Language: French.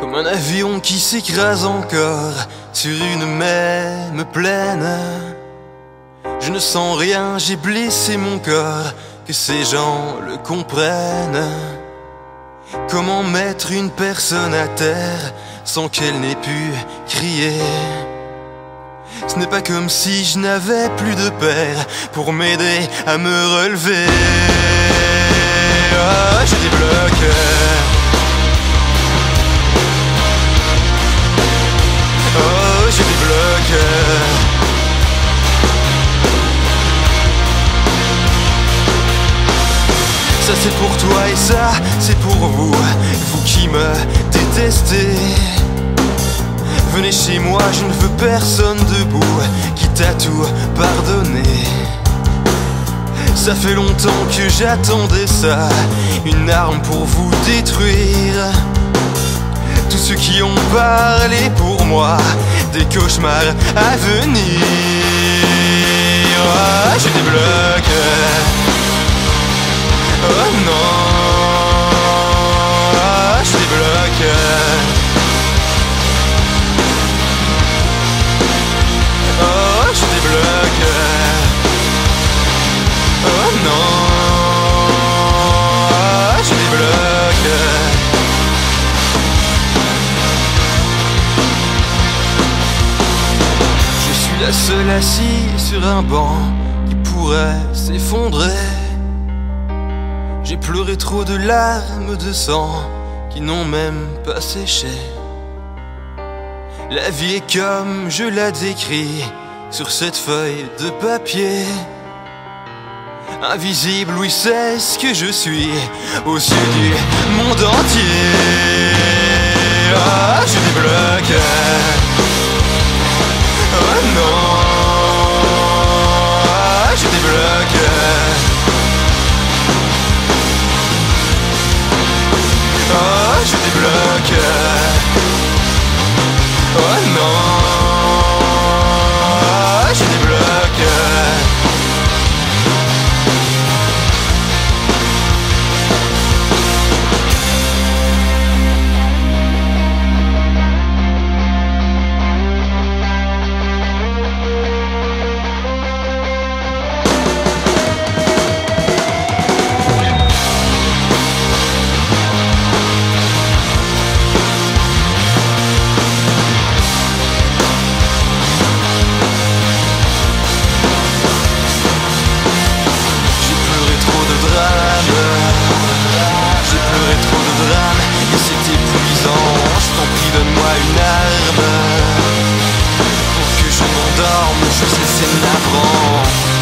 Comme un avion qui s'écrase encore sur une même plaine. Je ne sens rien, j'ai blessé mon corps, que ces gens le comprennent. Comment mettre une personne à terre sans qu'elle n'ait pu crier? Ce n'est pas comme si je n'avais plus de père pour m'aider à me relever. Ah, j'ai. C'est pour toi et ça c'est pour vous, vous qui me détestez. Venez chez moi, je ne veux personne debout qui t'a tout pardonné. Ça fait longtemps que j'attendais ça, une arme pour vous détruire. Tous ceux qui ont parlé pour moi, des cauchemars à venir. Ah, J'ai des Je suis la seule assise sur un banc qui pourrait s'effondrer. J'ai pleuré trop de larmes de sang qui n'ont même pas séché. La vie est comme je la décris sur cette feuille de papier. Invisible, oui, c'est ce que je suis aux yeux du monde entier. Ah, j'ai des Je sais c'est navrant